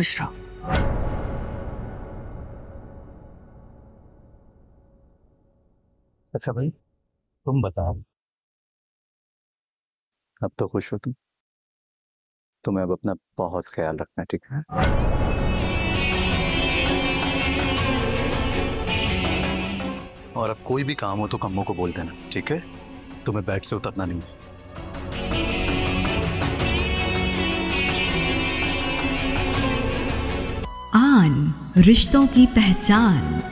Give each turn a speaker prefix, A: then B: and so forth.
A: खुश रहो।
B: अच्छा भाई तुम बताओ।
C: अब तो खुश हो तुम। तुम्हें अब अपना बहुत ख्याल रखना ठीक है? और अब कोई भी काम हो तो कम्मों को बोल देना ठीक है? तुम्हें बेड से उतरना नहीं है।
D: आन रिश्तों की पहचान।